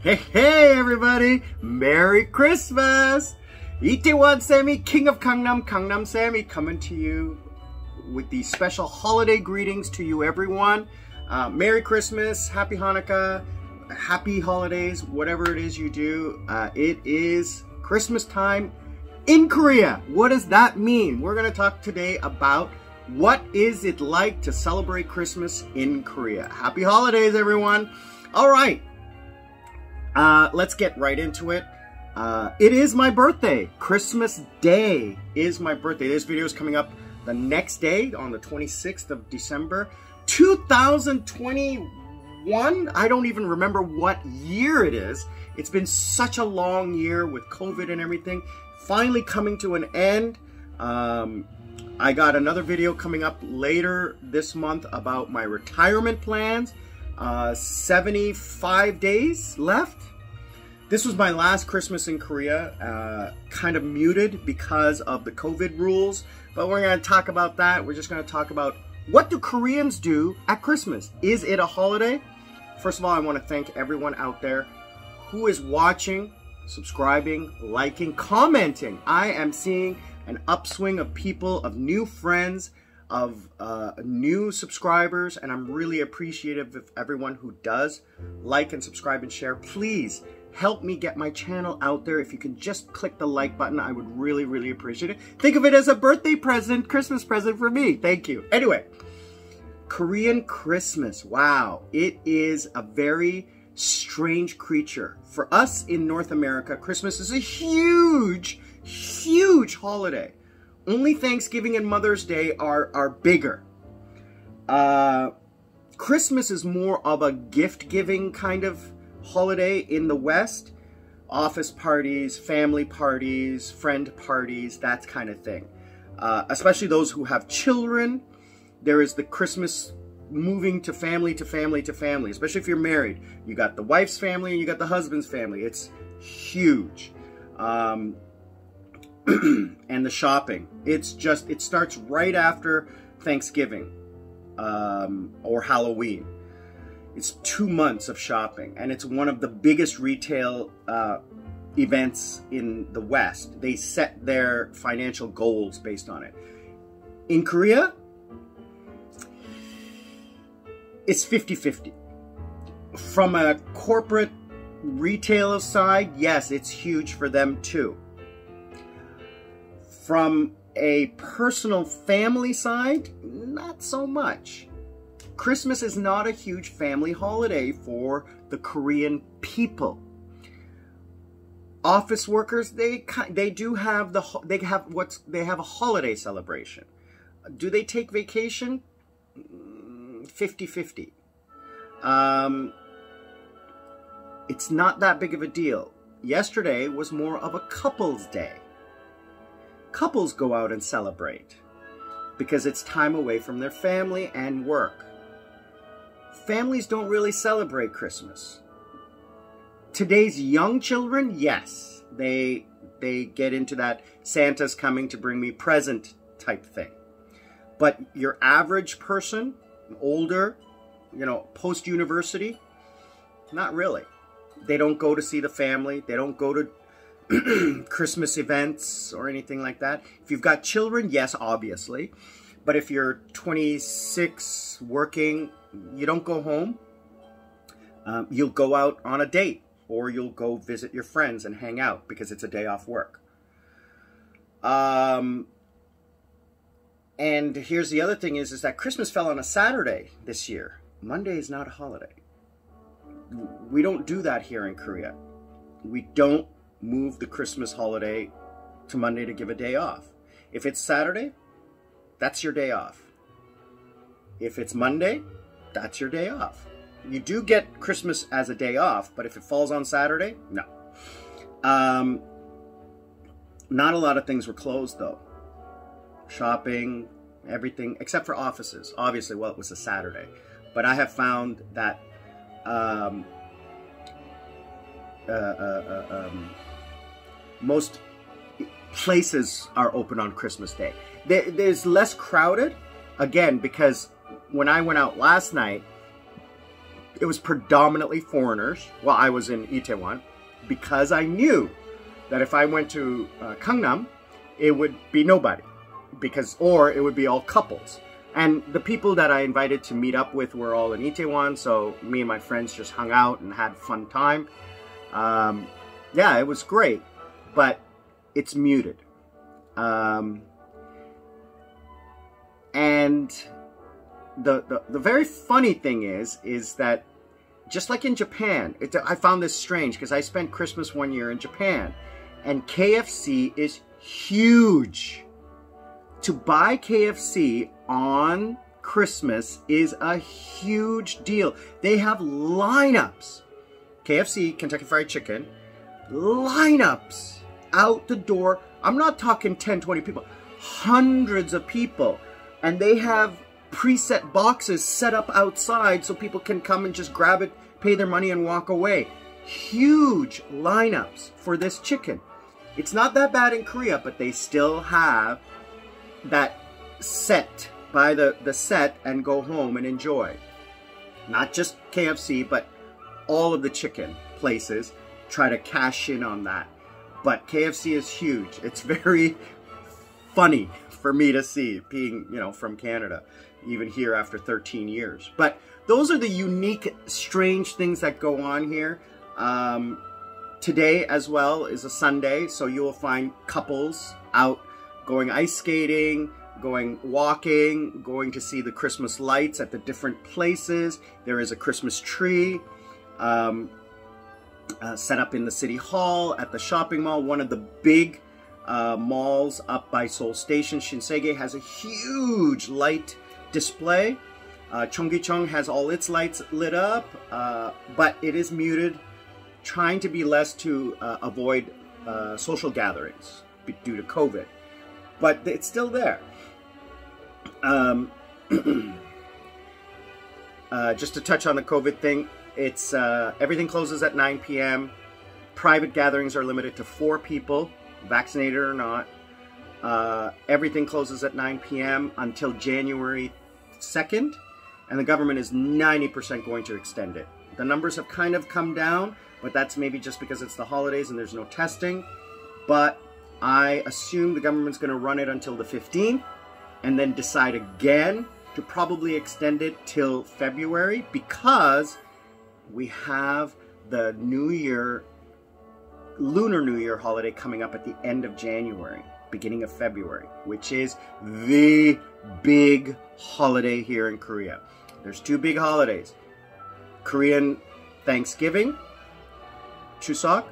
Hey, hey, everybody! Merry Christmas! Itaewon Sammy, King of Gangnam, Gangnam Sammy, coming to you with these special holiday greetings to you, everyone. Uh, Merry Christmas, Happy Hanukkah, Happy Holidays, whatever it is you do. Uh, it is Christmas time in Korea. What does that mean? We're going to talk today about what is it like to celebrate Christmas in Korea. Happy holidays, everyone. All right. Uh, let's get right into it. Uh, it is my birthday. Christmas Day is my birthday. This video is coming up the next day on the 26th of December, 2021. I don't even remember what year it is. It's been such a long year with COVID and everything. Finally coming to an end. Um, I got another video coming up later this month about my retirement plans. Uh, 75 days left. This was my last Christmas in Korea, uh, kind of muted because of the COVID rules, but we're going to talk about that. We're just going to talk about what do Koreans do at Christmas? Is it a holiday? First of all, I want to thank everyone out there who is watching, subscribing, liking, commenting. I am seeing an upswing of people, of new friends, of uh, new subscribers, and I'm really appreciative of everyone who does like and subscribe and share. Please help me get my channel out there. If you can just click the like button, I would really, really appreciate it. Think of it as a birthday present, Christmas present for me. Thank you. Anyway, Korean Christmas. Wow. It is a very strange creature. For us in North America, Christmas is a huge, huge holiday. Only Thanksgiving and Mother's Day are, are bigger. Uh, Christmas is more of a gift-giving kind of holiday in the West. Office parties, family parties, friend parties, that kind of thing. Uh, especially those who have children. There is the Christmas moving to family to family to family, especially if you're married. You got the wife's family and you got the husband's family. It's huge. Um, and the shopping. It's just, it starts right after Thanksgiving um, or Halloween. It's two months of shopping, and it's one of the biggest retail uh, events in the West. They set their financial goals based on it. In Korea, it's 50 50. From a corporate retail side, yes, it's huge for them too from a personal family side, not so much. Christmas is not a huge family holiday for the Korean people. Office workers, they they do have the they have what's they have a holiday celebration. Do they take vacation? 50-50. Um, it's not that big of a deal. Yesterday was more of a couple's day couples go out and celebrate because it's time away from their family and work. Families don't really celebrate Christmas. Today's young children, yes, they they get into that Santa's coming to bring me present type thing. But your average person, older, you know, post university, not really. They don't go to see the family. They don't go to Christmas events or anything like that. If you've got children, yes, obviously. But if you're 26, working, you don't go home. Um, you'll go out on a date or you'll go visit your friends and hang out because it's a day off work. Um, and here's the other thing is, is that Christmas fell on a Saturday this year. Monday is not a holiday. We don't do that here in Korea. We don't move the Christmas holiday to Monday to give a day off. If it's Saturday, that's your day off. If it's Monday, that's your day off. You do get Christmas as a day off, but if it falls on Saturday, no. Um, not a lot of things were closed though. Shopping, everything, except for offices. Obviously, well, it was a Saturday. But I have found that um, uh, uh, uh, um, most places are open on Christmas Day. There, there's less crowded, again, because when I went out last night, it was predominantly foreigners while I was in Itaewon because I knew that if I went to uh, Gangnam, it would be nobody because or it would be all couples. And the people that I invited to meet up with were all in Itaewon, so me and my friends just hung out and had fun time. Um, yeah, it was great, but it's muted. Um, and the, the the very funny thing is is that just like in Japan, it, I found this strange because I spent Christmas one year in Japan, and KFC is huge. To buy KFC on Christmas is a huge deal. They have lineups. KFC, Kentucky Fried Chicken, lineups out the door. I'm not talking 10, 20 people, hundreds of people. And they have preset boxes set up outside so people can come and just grab it, pay their money, and walk away. Huge lineups for this chicken. It's not that bad in Korea, but they still have that set, buy the, the set and go home and enjoy. Not just KFC, but all of the chicken places try to cash in on that. But KFC is huge. It's very funny for me to see being, you know, from Canada, even here after 13 years. But those are the unique, strange things that go on here. Um, today as well is a Sunday, so you will find couples out going ice skating, going walking, going to see the Christmas lights at the different places. There is a Christmas tree um, uh, set up in the city hall, at the shopping mall. One of the big uh, malls up by Seoul Station, Shinsegae, has a huge light display. Uh, Cheonggyecheon has all its lights lit up, uh, but it is muted, trying to be less to uh, avoid uh, social gatherings due to COVID. But it's still there. Um, just to touch on the COVID thing, it's uh, everything closes at 9 p.m. Private gatherings are limited to four people, vaccinated or not. Uh, everything closes at 9 p.m. until January 2nd, and the government is 90% going to extend it. The numbers have kind of come down, but that's maybe just because it's the holidays and there's no testing. But I assume the government's going to run it until the 15th and then decide again to probably extend it till February because we have the New Year, Lunar New Year holiday coming up at the end of January, beginning of February, which is the big holiday here in Korea. There's two big holidays Korean Thanksgiving, Chuseok,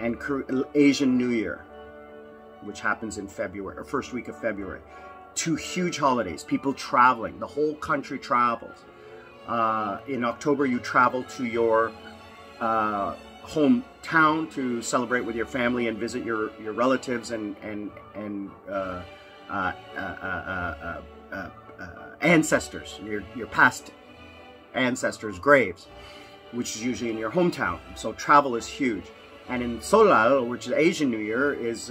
and Asian New Year, which happens in February, or first week of February. Two huge holidays, people traveling, the whole country travels. Uh, in October, you travel to your uh, hometown to celebrate with your family and visit your, your relatives and and and uh, uh, ancestors, your your past ancestors' graves, which is usually in your hometown. So travel is huge. And in Seollal, which is Asian New Year, is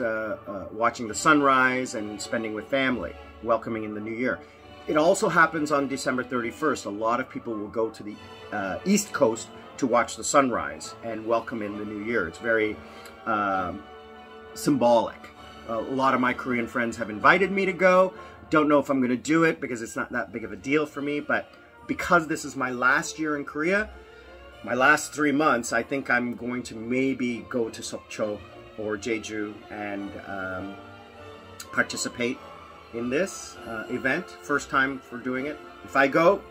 watching the sunrise and spending with family, welcoming in the new year. It also happens on December 31st. A lot of people will go to the uh, East Coast to watch the sunrise and welcome in the new year. It's very um, symbolic. A lot of my Korean friends have invited me to go. Don't know if I'm going to do it because it's not that big of a deal for me, but because this is my last year in Korea, my last three months, I think I'm going to maybe go to Sokcho or Jeju and um, participate in this uh, event. First time for doing it. If I go,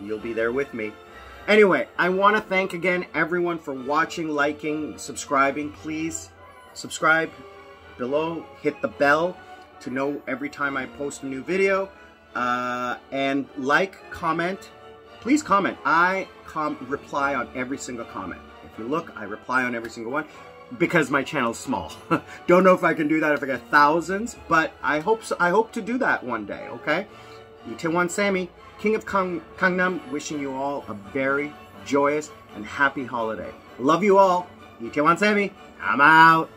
you'll be there with me. Anyway, I want to thank again everyone for watching, liking, subscribing. Please subscribe below, hit the bell to know every time I post a new video. Uh, and like, comment. Please comment. I com reply on every single comment. If you look, I reply on every single one because my channel's small. Don't know if I can do that if I get thousands, but I hope so, I hope to do that one day, okay? Itaewon Sammy, King of Kang Gangnam, wishing you all a very joyous and happy holiday. Love you all. Itaewon Sammy, I'm out.